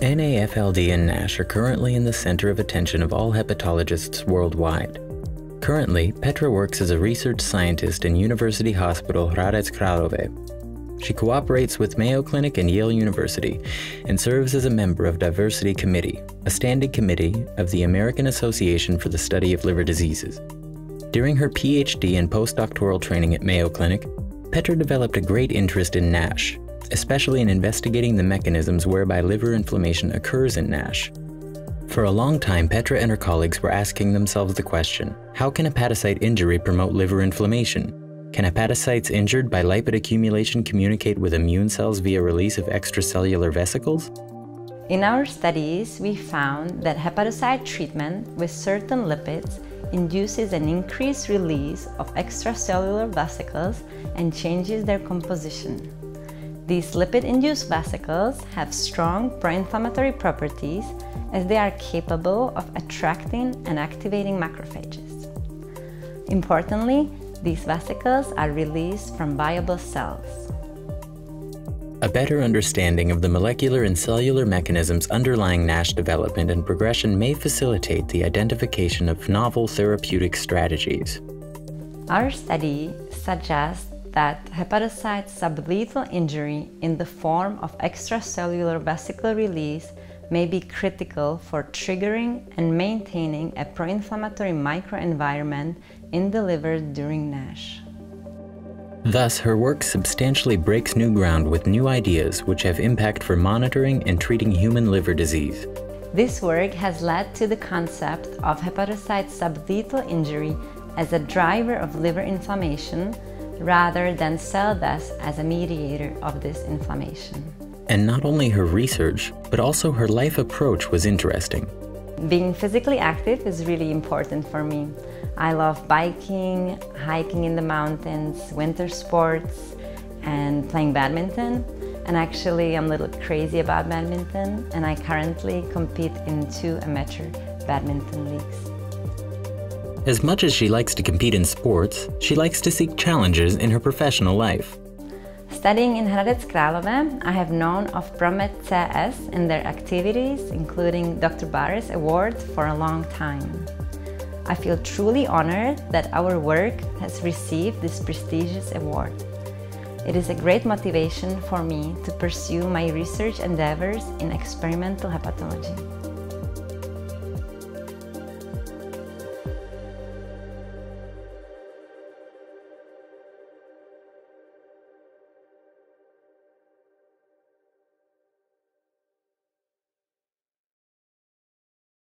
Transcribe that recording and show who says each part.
Speaker 1: NAFLD and NASH are currently in the center of attention of all hepatologists worldwide. Currently, Petra works as a research scientist in University Hospital Hradec Králové. She cooperates with Mayo Clinic and Yale University and serves as a member of Diversity Committee, a standing committee of the American Association for the Study of Liver Diseases. During her PhD and postdoctoral training at Mayo Clinic, Petra developed a great interest in NASH, especially in investigating the mechanisms whereby liver inflammation occurs in NASH. For a long time, Petra and her colleagues were asking themselves the question how can hepatocyte injury promote liver inflammation? Can hepatocytes injured by lipid accumulation communicate with immune cells via release of extracellular vesicles?
Speaker 2: In our studies, we found that hepatocyte treatment with certain lipids induces an increased release of extracellular vesicles and changes their composition. These lipid-induced vesicles have strong pro-inflammatory properties as they are capable of attracting and activating macrophages. Importantly, these vesicles are released from viable cells.
Speaker 1: A better understanding of the molecular and cellular mechanisms underlying NASH development and progression may facilitate the identification of novel therapeutic strategies.
Speaker 2: Our study suggests that hepatocyte sublethal injury in the form of extracellular vesicle release may be critical for triggering and maintaining a pro-inflammatory microenvironment in the liver during NASH.
Speaker 1: Thus, her work substantially breaks new ground with new ideas which have impact for monitoring and treating human liver disease.
Speaker 2: This work has led to the concept of hepatocyte sublethal injury as a driver of liver inflammation rather than death as a mediator of this inflammation.
Speaker 1: And not only her research, but also her life approach was interesting.
Speaker 2: Being physically active is really important for me. I love biking, hiking in the mountains, winter sports, and playing badminton. And actually, I'm a little crazy about badminton, and I currently compete in two amateur badminton leagues.
Speaker 1: As much as she likes to compete in sports, she likes to seek challenges in her professional life.
Speaker 2: Studying in Hradec Králové, I have known of Promed CS and their activities, including Dr. Bares Award, for a long time. I feel truly honored that our work has received this prestigious award. It is a great motivation for me to pursue my research endeavors in experimental hepatology.